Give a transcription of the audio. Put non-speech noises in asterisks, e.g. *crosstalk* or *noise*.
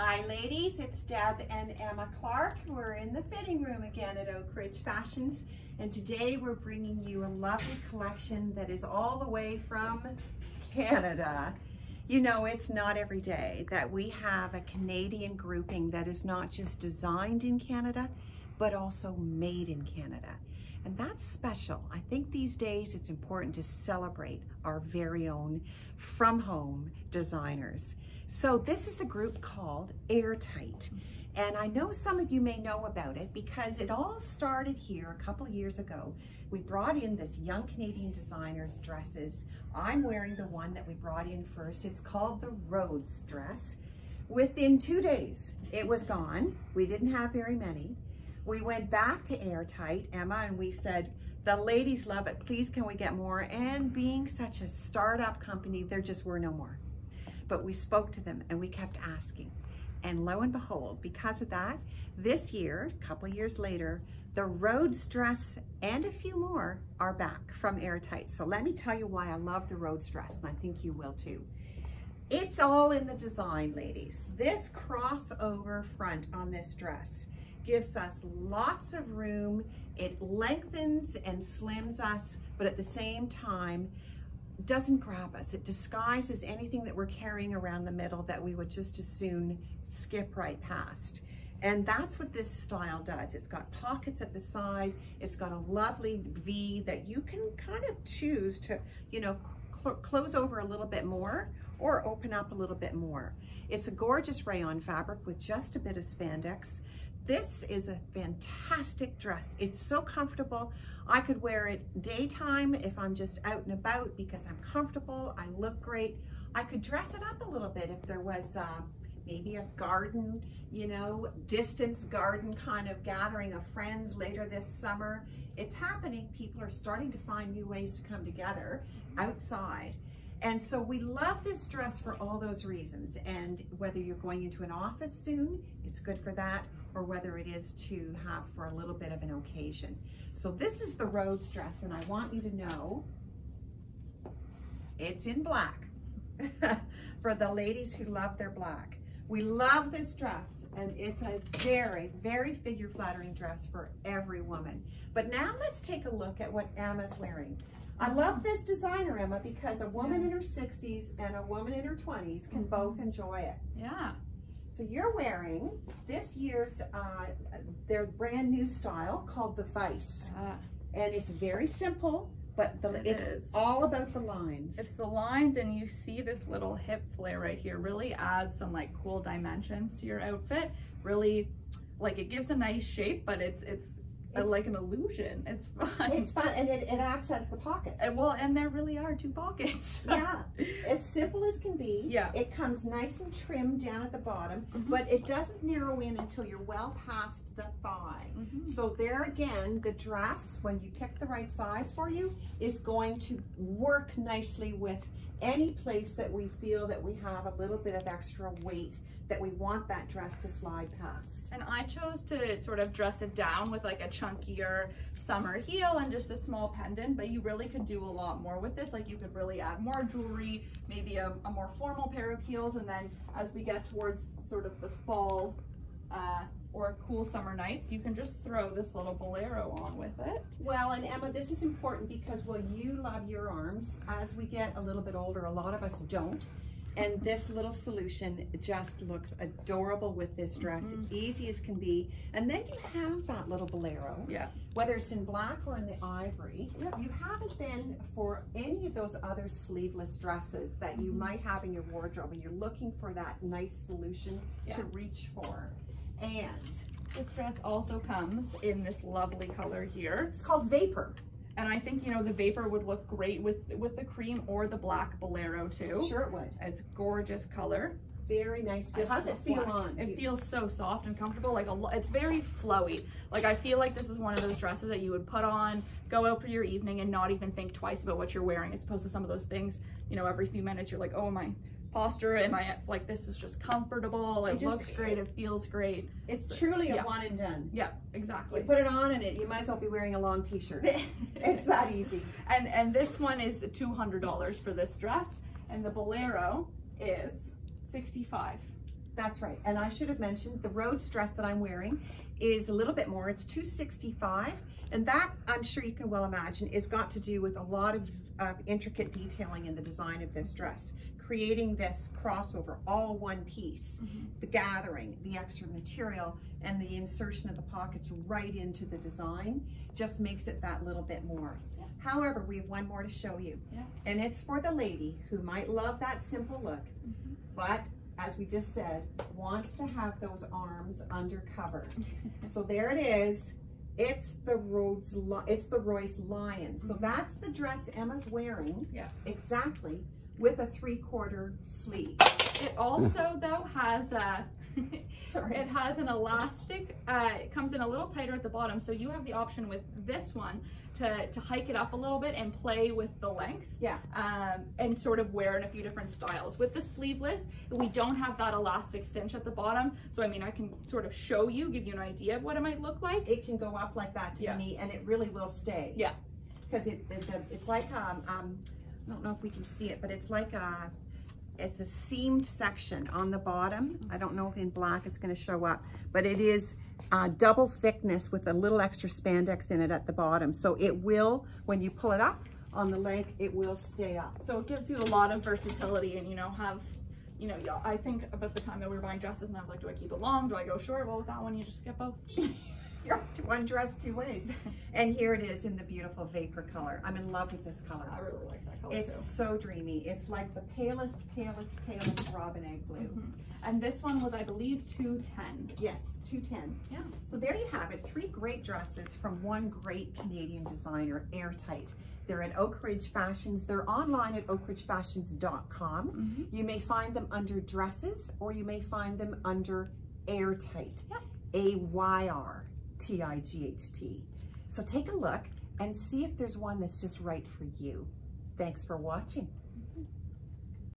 Hi ladies, it's Deb and Emma Clark. We're in the fitting room again at Oakridge Fashions and today we're bringing you a lovely collection that is all the way from Canada. You know, it's not every day that we have a Canadian grouping that is not just designed in Canada, but also made in Canada. And that's special. I think these days it's important to celebrate our very own from home designers. So this is a group called Ayrtight. And I know some of you may know about it because it all started here a couple years ago. We brought in this young Canadian designer's dresses. I'm wearing the one that we brought in first. It's called the Rhodes dress. Within two days, it was gone. We didn't have very many. We went back to Ayrtight, Emma, and we said, the ladies love it. Please, can we get more? And being such a startup company, there just were no more. But we spoke to them and we kept asking. And lo and behold, because of that, this year, a couple years later, the Rhodes dress and a few more are back from Ayrtight. So let me tell you why I love the Rhodes dress, and I think you will too. It's all in the design, ladies. This crossover front on this dress gives us lots of room. It lengthens and slims us, but at the same time, doesn't grab us. It disguises anything that we're carrying around the middle that we would just as soon skip right past. And that's what this style does. It's got pockets at the side. It's got a lovely V that you can kind of choose to, you know, cl close over a little bit more or open up a little bit more. It's a gorgeous rayon fabric with just a bit of spandex. This is a fantastic dress. It's so comfortable. I could wear it daytime if I'm just out and about because I'm comfortable, I look great. I could dress it up a little bit if there was uh, maybe a garden, you know, distance garden kind of gathering of friends later this summer. It's happening. People are starting to find new ways to come together outside. And so we love this dress for all those reasons. And whether you're going into an office soon, it's good for that or whether it is to have for a little bit of an occasion. So this is the Rhodes dress and I want you to know it's in black *laughs* for the ladies who love their black. We love this dress and it's a very, very figure flattering dress for every woman. But now let's take a look at what Emma's wearing. I love this designer, Emma, because a woman in her 60s and a woman in her 20s can both enjoy it. Yeah. So you're wearing this year's, uh, their brand new style called the Vice. Uh, and it's very simple, but the, it it's is. all about the lines. It's the lines and you see this little hip flare right here really adds some like cool dimensions to your outfit. Really, like it gives a nice shape, but it's it's like an illusion. It's fun. It's fun, and it, it acts as the pocket. And, well, and there really are two pockets. *laughs* yeah, as simple as can be. Yeah. It comes nice and trimmed down at the bottom, mm -hmm. but it doesn't narrow in until you're well past the thigh. Mm -hmm. So there again, the dress, when you pick the right size for you, is going to work nicely with any place that we feel that we have a little bit of extra weight that we want that dress to slide past. And I chose to sort of dress it down with like a chunkier summer heel and just a small pendant, but you really could do a lot more with this. Like you could really add more jewelry, maybe a, a more formal pair of heels, and then as we get towards sort of the fall uh, or cool summer nights, you can just throw this little bolero on with it. Well, and Emma, this is important because while you love your arms, as we get a little bit older, a lot of us don't. And this little solution just looks adorable with this dress, mm -hmm. easy as can be. And then you have that little bolero. Yeah. Whether it's in black or in the ivory. Yeah. You have it then for any of those other sleeveless dresses that you mm -hmm. might have in your wardrobe and you're looking for that nice solution yeah. to reach for. And this dress also comes in this lovely color here. It's called Vapor. And I think, you know, the Vapor would look great with, with the cream or the black Bolero too. Sure it would. It's gorgeous color. Very nice feel. How does it feel on? It feels so soft and comfortable. Like a, it's very flowy. Like I feel like this is one of those dresses that you would put on, go out for your evening and not even think twice about what you're wearing as opposed to some of those things, you know, every few minutes you're like, oh my, posture am I like this is just comfortable it, it just, looks great it feels great it's so, truly yeah. a one and done yeah exactly you put it on and it you might as well be wearing a long t-shirt *laughs* it's that easy and and this one is $200 for this dress and the bolero is 65 That's right. And I should have mentioned the Rhodes dress that I'm wearing is a little bit more. It's 265 and that I'm sure you can well imagine is got to do with a lot of uh, intricate detailing in the design of this dress. Creating this crossover, all one piece, Mhm. the gathering, the extra material, and the insertion of the pockets right into the design just makes it that little bit more. Yeah. However, we have one more to show you. Yeah. And it's for the lady who might love that simple look, Mhm. but as we just said, wants to have those arms undercover. *laughs* so there it is. It's the Rhodes, it's the Royce Lion. So Mhm. that's the dress Emma's wearing. Yeah. Exactly, with a three-quarter sleeve. It also though has a *laughs* Sorry. it has an elastic. Uh, it comes in a little tighter at the bottom, so you have the option with this one to to hike it up a little bit and play with the length. Yeah. Um, and sort of wear in a few different styles. With the sleeveless, we don't have that elastic cinch at the bottom. So I mean, I can sort of show you, give you an idea of what it might look like. It can go up like that to Yeah. the knee and it really will stay. Yeah. Because it, it, the- it's like, um, um, I don't know if we can see it, but it's like a, it's a seamed section on the bottom. I don't know if in black it's gonna show up, but it is uh, double thickness with a little extra spandex in it at the bottom. So it will, when you pull it up on the leg, it will stay up. So it gives you a lot of versatility and you know have you know I think about the time that we were buying dresses and I was like do I keep it long do I go short well with that one you just get *laughs* both *laughs* You're one dress two ways. *laughs* And here it is in the beautiful vapor color. I'm in love with this color. I really like that color It's too so dreamy. It's like the palest, palest, palest robin egg blue. Mhm. and this one was I believe 210 Yes, 210. Yeah. So there you have it. Three great dresses from one great Canadian designer, Ayrtight. They're at Oakridge Fashions. They're online at oakridgefashions.com. Mhm. You may find them under dresses or you may find them under Ayrtight. Yep. A-Y-R-T-I-G-H-T. So take a look and see if there's one that's just right for you. Thanks for watching.